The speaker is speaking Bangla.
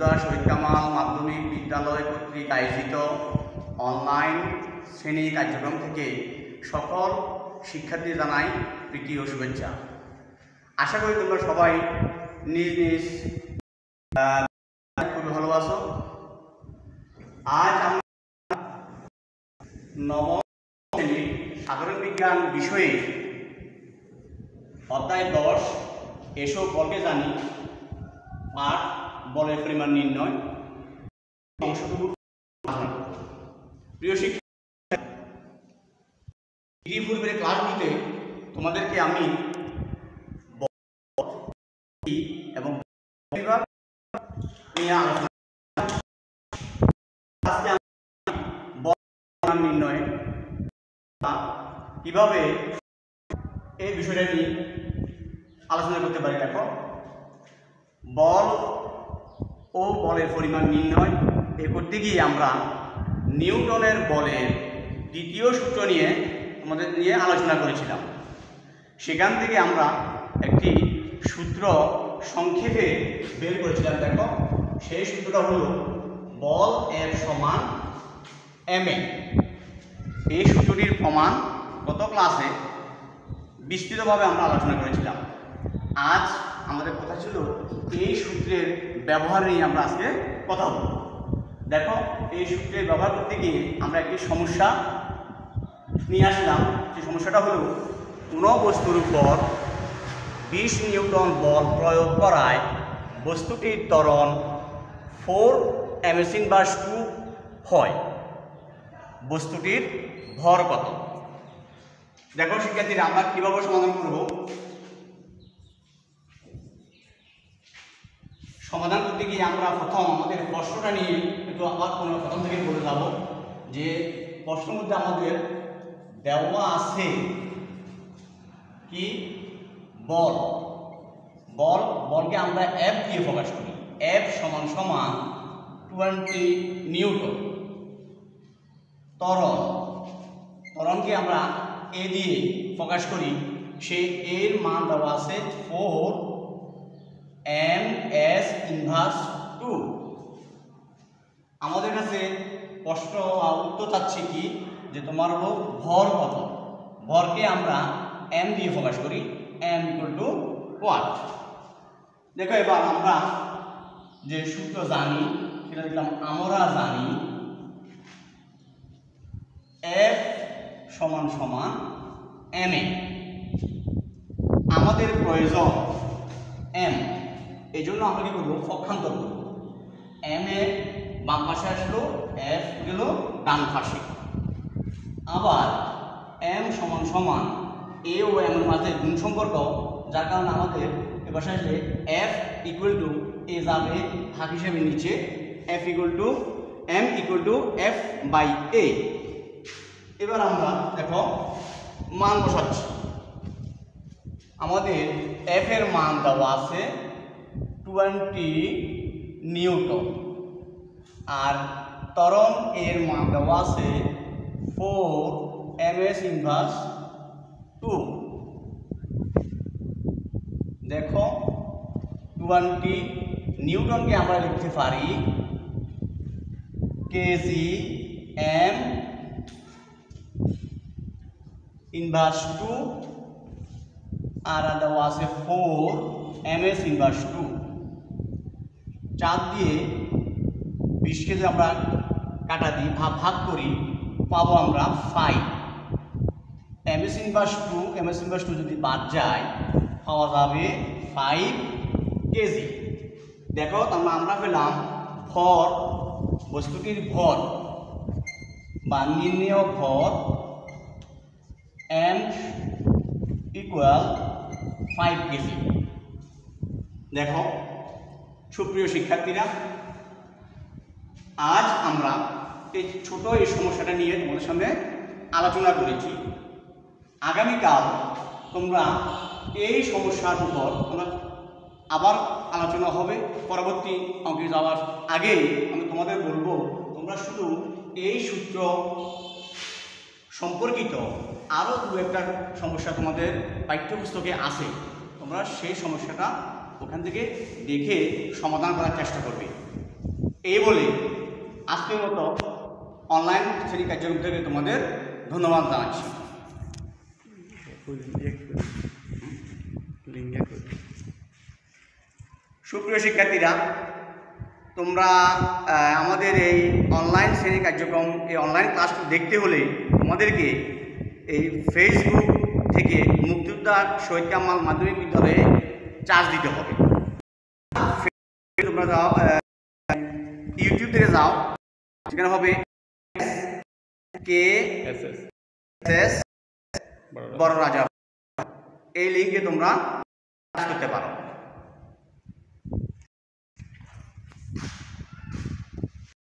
গুরুদাস শহীদ মাধ্যমিক বিদ্যালয় কর্তৃক আয়োজিত অনলাইন শ্রেণি কার্যক্রম থেকে সকল শিক্ষার্থী জানাই প্রীতি ও শুভেচ্ছা। আশা করি তোমরা সবাই নিজ নিজ খুবই ভালো আছো। আজ আমরা নবম শ্রেণির সাধারণ বিজ্ঞান বিষয়ে অধ্যায় দশ এসব বলকে জানি, পাঠ বলের পরিমাণ নির্ণয়। প্রিয় শিক্ষা পূর্বের ক্লাসগুলিতে তোমাদেরকে আমি এবং নিয়ে নির্ণয় কীভাবে এই বিষয়টা নিয়ে আলোচনা করতে পারি দেখো। বল ও বলের পরিমাণ নির্ণয় এ করতে গিয়ে আমরা নিউটনের বলের দ্বিতীয় সূত্র নিয়ে আমাদের নিয়ে আলোচনা করেছিলাম। সেখান থেকে আমরা একটি সূত্র সংক্ষেপে বের করেছিলাম। দেখো, সেই সূত্রটা হলো বল এর সমান এম এ। এই সূত্রটির প্রমাণ গত ক্লাসে বিস্তৃতভাবে আমরা আলোচনা করেছিলাম। আজ আমাদের কথা ছিল এই সূত্রের ব্যবহার নিয়ে আমরা আজকে কথা বলব। দেখো, এই সূত্রের ব্যবহার করতে গিয়ে আমরা একটি সমস্যা নিয়ে আসলাম। যে সমস্যাটা হলো কোনো বস্তুর উপর বিশ নিউটন বল প্রয়োগ করায় বস্তুটির ত্বরণ ফোর এমএসিন বাস টু হয়। বস্তুটির ভর কত? দেখো, শিক্ষার্থীরা, আমরা কীভাবে সমাধান করব? সমাধান করতে গিয়ে আমরা প্রথম আমাদের প্রশ্নটা নিয়ে একটু আবার কোনো প্রথম থেকে বলে যাব যে প্রশ্নের মধ্যে আমাদের দেওয়া আছে কি? বল। বল, বলকে আমরা অ্যাপ দিয়ে প্রকাশ করি। অ্যাপ সমান সমান টোয়েন্টি নিউটন। ত্বরণ। ত্বরণকে আমরা এ দিয়ে প্রকাশ করি। সেই এর মান দেওয়া আছে four M S inverse two আমাদের কাছে প্রশ্ন উত্তর চাচ্ছে কি? যে তোমার হলো ভর কত? ভরকে আমরা এম দিয়ে প্রকাশ করি। এম ইকুয়াল টু ওয়াট দেখো এবার আমরা যে সূত্র জানি, সেটা দেখলাম আমরা জানি এফ সমান সমান এম এ আমাদের প্রয়োজন এম এই জন্য আমরা কি করব? পক্ষান্তর করব। এম এ বাম পাশে আসলো এফ গেল ডান পাশে। আবার এম সমান সমান এ ও এম এর মাঝে গুণ সম্পর্ক, যার কারণে আমাদের এ পাশে আসলে এফ ইকুয়াল টু এ যাবে ভাগ হিসেবে নিচে F equal to M equal to F by A এবার আমরা দেখো, মান বসাচ্ছি। আমাদের এফ এর মান দেওয়া আছে টোয়েন্টি নিউটন। আর তরণ এর মান দেওয়া আছে four M S inverse two. দেখো, টোয়েন্টি নিউটনকে আমরা লিখতে পারি কেজি এম ইনভার্স টু। আর দেওয়া আছে four M S inverse two. চার দিয়ে বিশকে যদি আমরা কাটা দিই ভাগ ভাগ করি, পাবো আমরা five M S inverse two M S inverse two যদি বাদ যায়, পাওয়া যাবে ফাইভ কেজি। দেখো, তাহলে আমরা পেলাম ভর, বস্তুটির ভর, বা নির্ণেয় ভর এম ইকুয়াল ফাইভ কেজি। দেখো সুপ্রিয় শিক্ষার্থীরা, আজ আমরা এই ছোট এই সমস্যাটা নিয়ে তোমাদের সামনে আলোচনা করেছি। আগামীকাল তোমরা এই সমস্যার উপর তোমরা আবার আলোচনা হবে। পরবর্তী অঙ্কে যাওয়ার আগে আমি তোমাদের বলব, তোমরা শুধু এই সূত্র সম্পর্কিত আরও দু একটা সমস্যা তোমাদের পাঠ্যপুস্তকে আছে। তোমরা সেই সমস্যাটা ওখান থেকে দেখে সমাধান করার চেষ্টা করবে। এই বলে আজকের মতো অনলাইন শ্রেণি কার্যক্রম থেকে তোমাদের ধন্যবাদ জানাচ্ছি। সুপ্রিয় শিক্ষার্থীরা, তোমরা আমাদের এই অনলাইন শ্রেণি কার্যক্রম, এই অনলাইন ক্লাস দেখতে হলে তোমাদেরকে এই ফেসবুক থেকে মুক্তিযোদ্ধা শহীদ কামাল মাধ্যমিক বিদ্যালয়ে চার্জ দিতে হবে তোমরা যাও আহ, ইউটিউব থেকে যাও সেখানে হবে কে এস বড় রাজা এই লিঙ্কে তোমরা কাজ করতে পারো